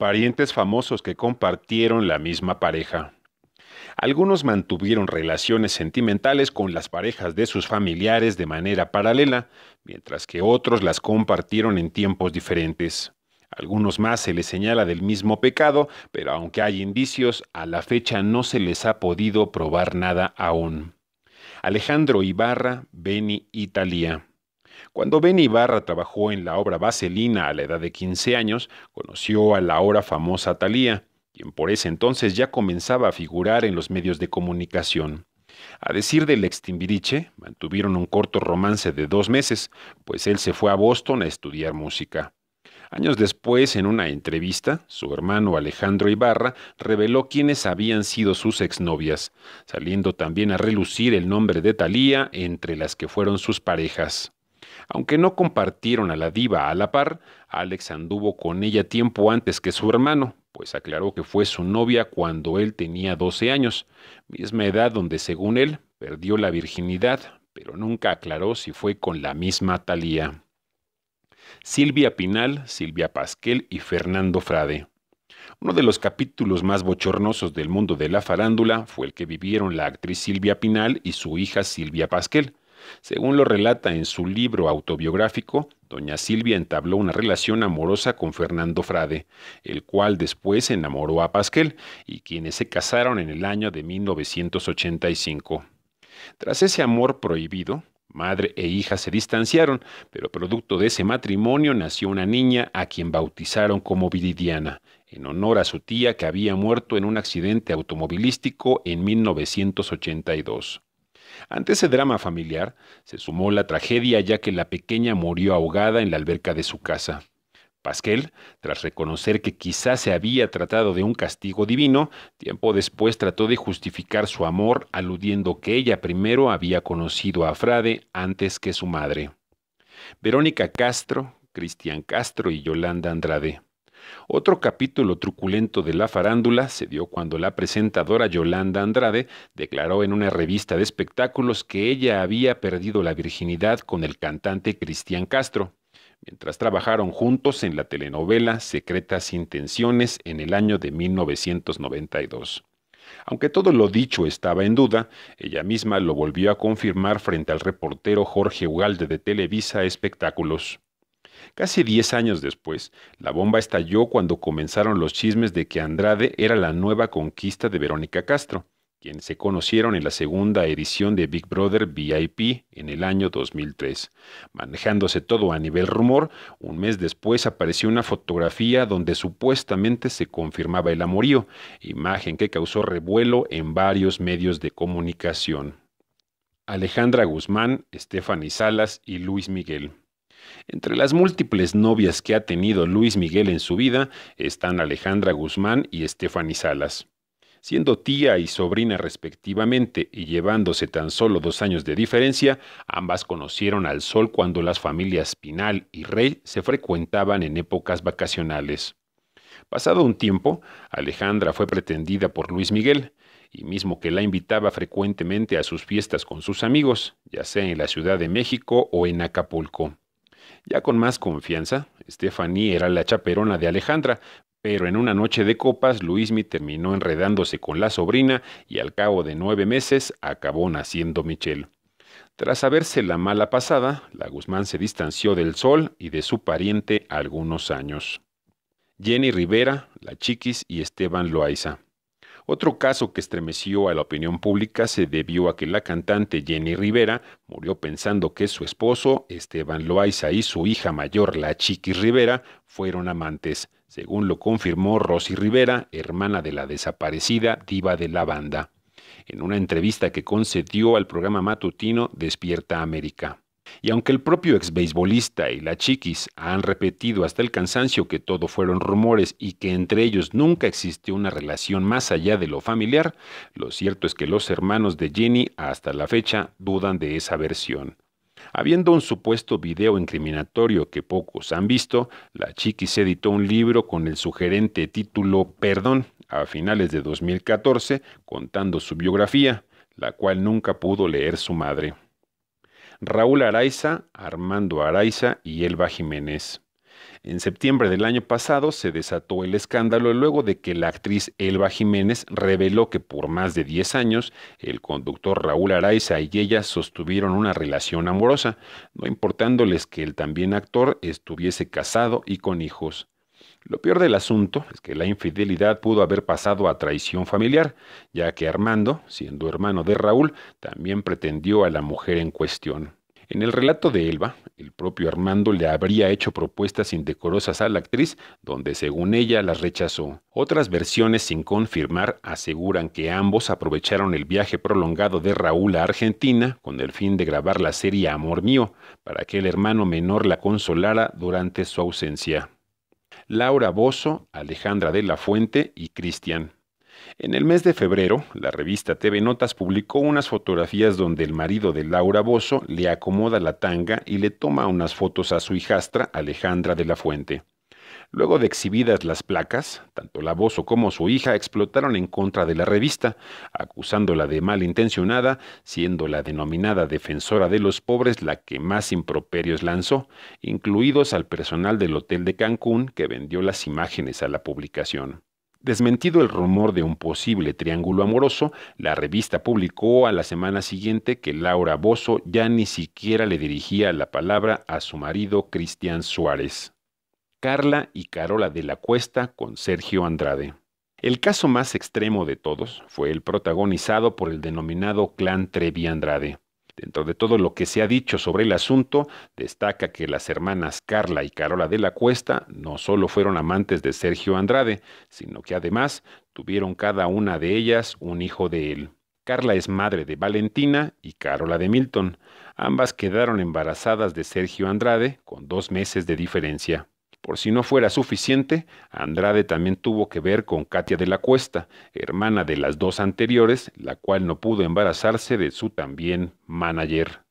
Parientes famosos que compartieron la misma pareja. Algunos mantuvieron relaciones sentimentales con las parejas de sus familiares de manera paralela, mientras que otros las compartieron en tiempos diferentes. Algunos más se les señala del mismo pecado, pero aunque hay indicios, a la fecha no se les ha podido probar nada aún. Alejandro Ibarra, Beni Italia. Cuando Beni Ibarra trabajó en la obra Vaselina a la edad de 15 años, conoció a la ahora famosa Talía, quien por ese entonces ya comenzaba a figurar en los medios de comunicación. A decir del extimbiriche, mantuvieron un corto romance de dos meses, pues él se fue a Boston a estudiar música. Años después, en una entrevista, su hermano Alejandro Ibarra reveló quiénes habían sido sus exnovias, saliendo también a relucir el nombre de Talía entre las que fueron sus parejas. Aunque no compartieron a la diva a la par, Alex anduvo con ella tiempo antes que su hermano, pues aclaró que fue su novia cuando él tenía 12 años, misma edad donde según él perdió la virginidad, pero nunca aclaró si fue con la misma Talía. Silvia Pinal, Silvia Pasquel y Fernando Frade. Uno de los capítulos más bochornosos del mundo de la farándula fue el que vivieron la actriz Silvia Pinal y su hija Silvia Pasquel. Según lo relata en su libro autobiográfico, doña Silvia entabló una relación amorosa con Fernando Frade, el cual después enamoró a Pasquel y quienes se casaron en el año de 1985. Tras ese amor prohibido, Madre e hija se distanciaron, pero producto de ese matrimonio nació una niña a quien bautizaron como Viridiana, en honor a su tía que había muerto en un accidente automovilístico en 1982. Ante ese drama familiar, se sumó la tragedia ya que la pequeña murió ahogada en la alberca de su casa. Pasquel, tras reconocer que quizás se había tratado de un castigo divino, tiempo después trató de justificar su amor aludiendo que ella primero había conocido a Frade antes que su madre. Verónica Castro, Cristian Castro y Yolanda Andrade. Otro capítulo truculento de la farándula se dio cuando la presentadora Yolanda Andrade declaró en una revista de espectáculos que ella había perdido la virginidad con el cantante Cristian Castro mientras trabajaron juntos en la telenovela Secretas Intenciones en el año de 1992. Aunque todo lo dicho estaba en duda, ella misma lo volvió a confirmar frente al reportero Jorge Ugalde de Televisa Espectáculos. Casi diez años después, la bomba estalló cuando comenzaron los chismes de que Andrade era la nueva conquista de Verónica Castro quienes se conocieron en la segunda edición de Big Brother VIP en el año 2003. Manejándose todo a nivel rumor, un mes después apareció una fotografía donde supuestamente se confirmaba el amorío, imagen que causó revuelo en varios medios de comunicación. Alejandra Guzmán, Stephanie Salas y Luis Miguel. Entre las múltiples novias que ha tenido Luis Miguel en su vida están Alejandra Guzmán y Stephanie Salas. Siendo tía y sobrina respectivamente y llevándose tan solo dos años de diferencia, ambas conocieron al sol cuando las familias Pinal y Rey se frecuentaban en épocas vacacionales. Pasado un tiempo, Alejandra fue pretendida por Luis Miguel, y mismo que la invitaba frecuentemente a sus fiestas con sus amigos, ya sea en la Ciudad de México o en Acapulco. Ya con más confianza, Stephanie era la chaperona de Alejandra, pero en una noche de copas, Luismi terminó enredándose con la sobrina y al cabo de nueve meses acabó naciendo Michelle. Tras haberse la mala pasada, la Guzmán se distanció del sol y de su pariente algunos años. Jenny Rivera, la Chiquis y Esteban Loaiza. Otro caso que estremeció a la opinión pública se debió a que la cantante Jenny Rivera murió pensando que su esposo, Esteban Loaiza, y su hija mayor, la Chiquis Rivera, fueron amantes según lo confirmó Rosy Rivera, hermana de la desaparecida diva de la banda, en una entrevista que concedió al programa matutino Despierta América. Y aunque el propio ex beisbolista y la chiquis han repetido hasta el cansancio que todo fueron rumores y que entre ellos nunca existió una relación más allá de lo familiar, lo cierto es que los hermanos de Jenny hasta la fecha dudan de esa versión. Habiendo un supuesto video incriminatorio que pocos han visto, la Chiquis editó un libro con el sugerente título Perdón a finales de 2014 contando su biografía, la cual nunca pudo leer su madre. Raúl Araiza, Armando Araiza y Elba Jiménez. En septiembre del año pasado se desató el escándalo luego de que la actriz Elba Jiménez reveló que por más de 10 años el conductor Raúl Araiza y ella sostuvieron una relación amorosa, no importándoles que el también actor estuviese casado y con hijos. Lo peor del asunto es que la infidelidad pudo haber pasado a traición familiar, ya que Armando, siendo hermano de Raúl, también pretendió a la mujer en cuestión. En el relato de Elba, el propio Armando le habría hecho propuestas indecorosas a la actriz, donde según ella las rechazó. Otras versiones sin confirmar aseguran que ambos aprovecharon el viaje prolongado de Raúl a Argentina con el fin de grabar la serie Amor Mío, para que el hermano menor la consolara durante su ausencia. Laura Bozo, Alejandra de la Fuente y Cristian. En el mes de febrero, la revista TV Notas publicó unas fotografías donde el marido de Laura Bozo le acomoda la tanga y le toma unas fotos a su hijastra Alejandra de la Fuente. Luego de exhibidas las placas, tanto la Bozo como su hija explotaron en contra de la revista, acusándola de malintencionada, siendo la denominada defensora de los pobres la que más improperios lanzó, incluidos al personal del Hotel de Cancún que vendió las imágenes a la publicación. Desmentido el rumor de un posible triángulo amoroso, la revista publicó a la semana siguiente que Laura Bozo ya ni siquiera le dirigía la palabra a su marido Cristian Suárez. Carla y Carola de la Cuesta con Sergio Andrade. El caso más extremo de todos fue el protagonizado por el denominado clan Trevi Andrade. Dentro de todo lo que se ha dicho sobre el asunto, destaca que las hermanas Carla y Carola de la Cuesta no solo fueron amantes de Sergio Andrade, sino que además tuvieron cada una de ellas un hijo de él. Carla es madre de Valentina y Carola de Milton. Ambas quedaron embarazadas de Sergio Andrade con dos meses de diferencia. Por si no fuera suficiente, Andrade también tuvo que ver con Katia de la Cuesta, hermana de las dos anteriores, la cual no pudo embarazarse de su también manager.